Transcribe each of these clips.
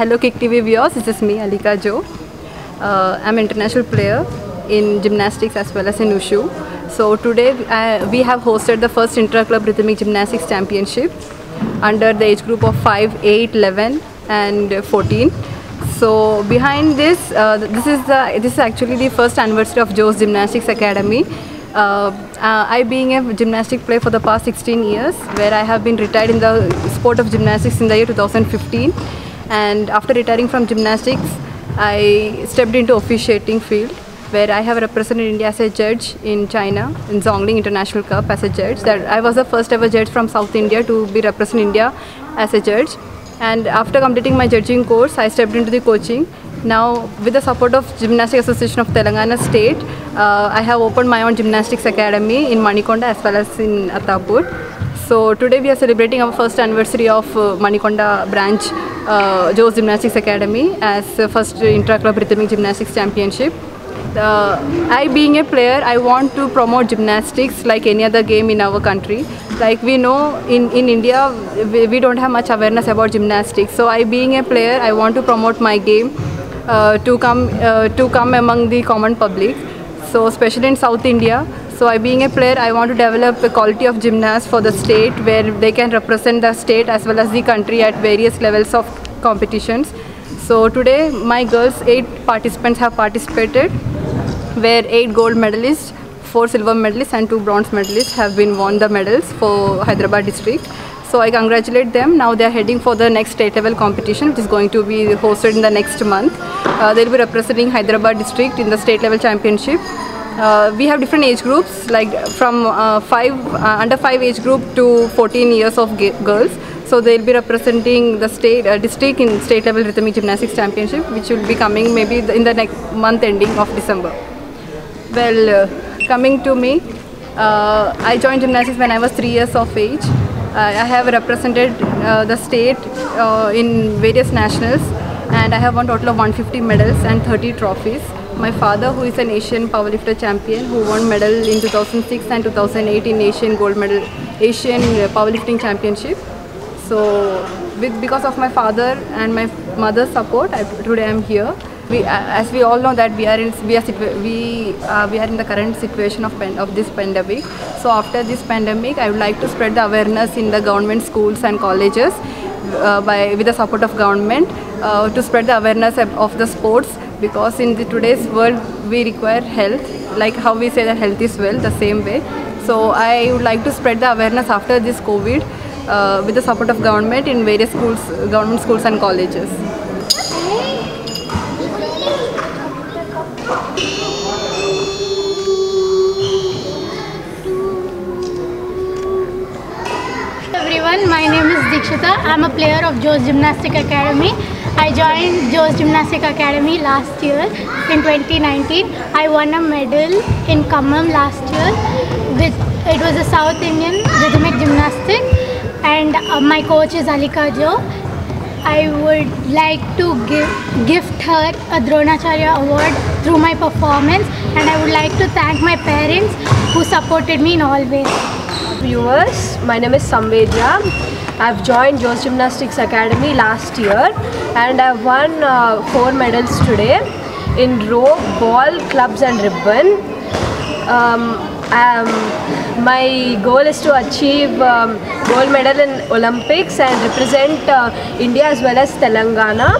Hello Kick TV viewers, this is me Alika Jo. Uh, I'm an international player in gymnastics as well as in Wushu. So today uh, we have hosted the first intra-club rhythmic gymnastics championship under the age group of 5, 8, 11 and 14. So behind this, uh, this is the this is actually the first anniversary of Joe's Gymnastics Academy. Uh, uh, I being a gymnastic player for the past 16 years, where I have been retired in the sport of gymnastics in the year 2015, and after retiring from gymnastics, I stepped into officiating field, where I have represented India as a judge in China in Zhongling International Cup as a judge. That I was the first ever judge from South India to be represent India as a judge. And after completing my judging course, I stepped into the coaching. Now, with the support of Gymnastic Association of Telangana State, uh, I have opened my own gymnastics academy in Manikonda as well as in Attapur. So today we are celebrating our first anniversary of uh, Manikonda branch, uh, Joe's Gymnastics Academy as the first intra-club rhythmic gymnastics championship. Uh, I being a player, I want to promote gymnastics like any other game in our country. Like we know in, in India, we, we don't have much awareness about gymnastics. So I being a player, I want to promote my game uh, to come uh, to come among the common public. So especially in South India. So I being a player, I want to develop a quality of gymnasts for the state where they can represent the state as well as the country at various levels of competitions. So today my girls, eight participants have participated where eight gold medalists, four silver medalists and two bronze medalists have been won the medals for Hyderabad district. So I congratulate them. Now they are heading for the next state level competition which is going to be hosted in the next month. Uh, they'll be representing Hyderabad district in the state level championship. Uh, we have different age groups, like from uh, five uh, under five age group to 14 years of girls. So they'll be representing the state uh, district in state level rhythmic gymnastics championship, which will be coming maybe in the next month ending of December. Well, uh, coming to me, uh, I joined gymnastics when I was three years of age. I have represented the state in various nationals and I have won a total of 150 medals and 30 trophies. My father, who is an Asian powerlifter champion, who won medal in 2006 and 2008 in Asian gold medal, Asian uh, powerlifting championship. So, with because of my father and my mother's support, I, today I am here. We, as we all know that we are in we are we uh, we are in the current situation of of this pandemic. So after this pandemic, I would like to spread the awareness in the government schools and colleges uh, by with the support of government uh, to spread the awareness of the sports because in the today's world we require health like how we say that health is wealth the same way. So I would like to spread the awareness after this COVID uh, with the support of government in various schools, government schools and colleges. Everyone, my name is Dikshita. I'm a player of Joe's Gymnastic Academy. I joined Joe's Gymnastic Academy last year in 2019. I won a medal in Khammam last year. With it was a South Indian rhythmic gymnastic, and uh, my coach is Alika Joe. I would like to give, gift her a Dronacharya award through my performance, and I would like to thank my parents who supported me in all ways. Viewers. My name is Samvedya. I've joined Joe's Gymnastics Academy last year and I've won uh, four medals today in rope, ball, clubs and ribbon. Um, um, my goal is to achieve um, gold medal in Olympics and represent uh, India as well as Telangana.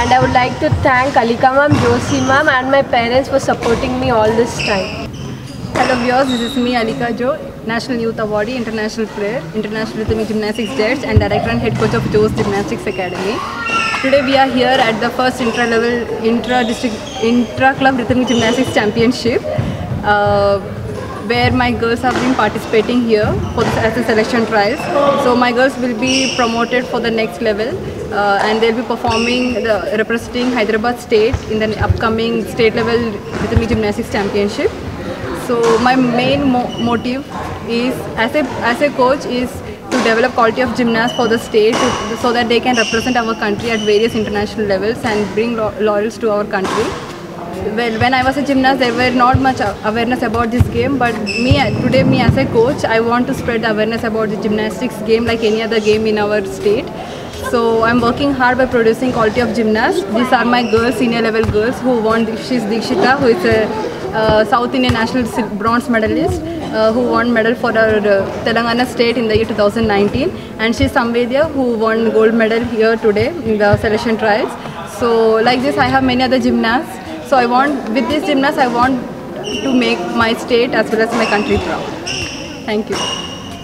And I would like to thank Alika ma'am, Joshi ma'am and my parents for supporting me all this time. Hello viewers, this is me Alika Jo, National Youth Awardee, International Player, International Rhythmic Gymnastics Judge and Director and Head Coach of Joe's Gymnastics Academy. Today we are here at the first intra-level, intra-district, intra-club Rhythmic Gymnastics Championship uh, where my girls have been participating here for the, as the selection trials. So my girls will be promoted for the next level uh, and they'll be performing, the, representing Hyderabad State in the upcoming state level Rhythmic Gymnastics Championship. So my main mo- motive is as a as a coach is to develop quality of gymnasts for the state so that they can represent our country at various international levels and bring laurels to our country. Well, when I was a gymnast, there were not much awareness about this game. But me today, me as a coach, I want to spread awareness about the gymnastics game like any other game in our state. So I'm working hard by producing quality of gymnasts. These are my girls, senior level girls who won. She's Dikshita, who is a uh, South Indian national bronze medalist uh, who won medal for her uh, Telangana state in the year 2019 and she's Samvedya who won gold medal here today in the selection trials. So like this I have many other gymnasts. So I want, with this gymnast, I want to make my state as well as my country proud. Thank you.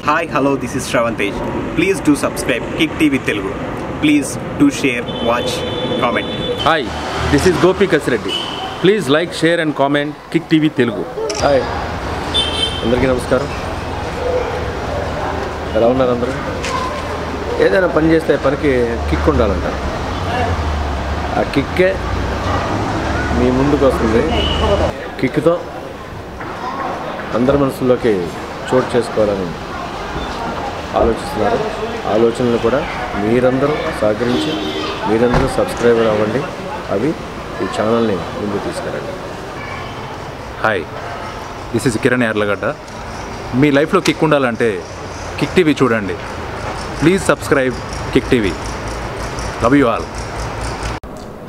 Hi, hello, this is Shravantej. Please do subscribe Kick TV Telugu. Please do share, watch, comment. Hi, this is Gopi Kasreddy. Please like share and comment. Kick TV Telugu. Hi. అందరికీ నమస్కారం. ఎలా ఉన్నారు అందరూ? ఏదైనా పని చేస్తే పనికి kick ఉండాలంట. ఆ కిక్కే మీ ముందుకు వస్తుంది. కిక్తో అందరి మనసుల్లోకి చోటు చేసుకోవాలని ఆలోచిస్తున్నారు. ఆలోచనలు కూడా మీరందరూ సహకరించి మీరందరూ సబ్స్క్రైబర్ అవ్వండి. అవి ఈ ఛానల్ని ముందుకు తీసుకురండి. Hi this is Kiran Yarlagadda మీ లైఫ్లో కిక్ ఉండాలంటే కిక్ టీవీ చూడండి. Please subscribe Kick TV. Love you all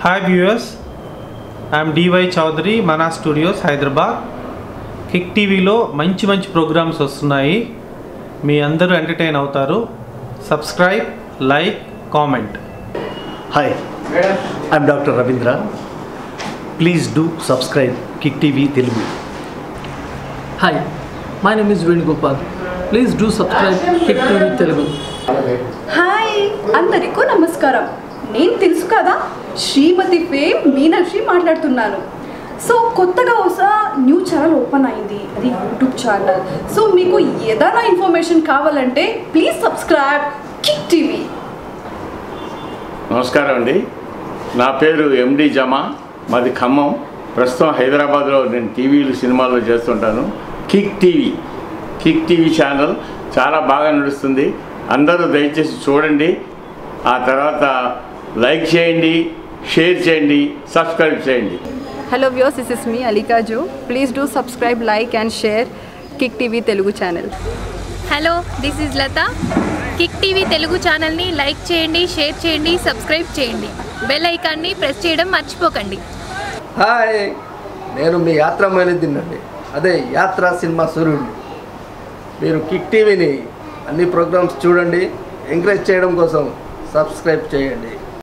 hi viewers I'm D Y Chowdary Mana studios Hyderabad kick టీవీలో మంచి మంచి ప్రోగ్రామ్స్ వస్తున్నాయి. మీ అందరూ ఎంటర్టైన్ అవుతారు. Subscribe like comment Hi, I'm Dr. Ravindra. Please do subscribe Kick TV Telugu. Hi, my name is Venugopal. Please do subscribe Hit TV Telugu. Hi అందరికీ నమస్కారం నేను తెలుసు కదా శ్రీమతి ఫేమ్ మీనాక్షి మాట్లాడుతున్నాను సో కొత్తగా ఒక న్యూ ఛానల్ ఓపెన్ అయింది అది యూట్యూబ్ ఛానల్ సో మీకు ఏదైనా ఇన్ఫర్మేషన్ కావాలంటే ప్లీజ్ సబ్స్క్రైబ్ కిక్ టీవీ నమస్కారం అండి నా పేరు ఎండి జమా మాది ఖమ్మం. ప్రస్తుతం హైదరాబాద్లో నేను టీవీలు సినిమాలు చేస్తుంటాను. Kick TV. Kick TV channel చాలా బాగా నడుస్తుంది. అందరూ దయచేసి చూడండి. ఆ తర్వాత లైక్ చేయండి షేర్ చేయండి సబ్స్క్రైబ్ చేయండి. Viewers, this is me Alika Jo. Please do subscribe, like and share Kick TV Telugu channel. Hello this is Latha Kick TV Telugu ఛానల్ని లైక్ చేయండి షేర్ చేయండి సబ్స్క్రైబ్ చేయండి. బెల్ ఐకాన్ని ప్రెస్ చేయడం మర్చిపోకండి. హాయ్ నేను మీ యాత్ర మైలుద్దీనండి అదే యాత్ర సినిమా సూర్యుడిని. మీరు కిక్ టీవీని అన్ని ప్రోగ్రామ్స్ చూడండి ఎంకరేజ్ చేయడం కోసం సబ్స్క్రైబ్ చేయండి.